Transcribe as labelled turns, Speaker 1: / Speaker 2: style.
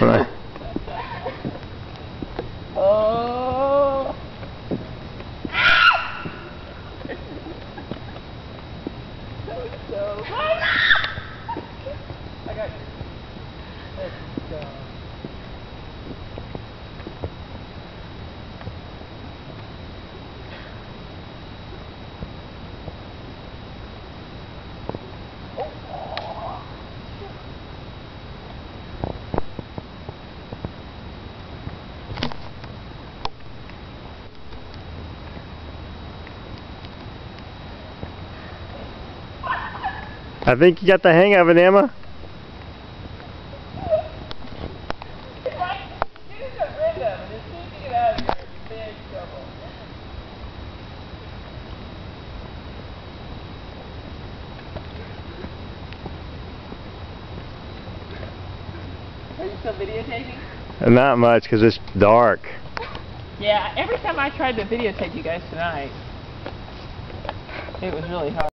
Speaker 1: Right.
Speaker 2: Oh. so, I got you.
Speaker 1: I think you got the hang of it, Emma.
Speaker 2: Are you still videotaping?
Speaker 1: Not much, because it's dark.
Speaker 2: Yeah, every time I tried to videotape you guys tonight, it was really hard.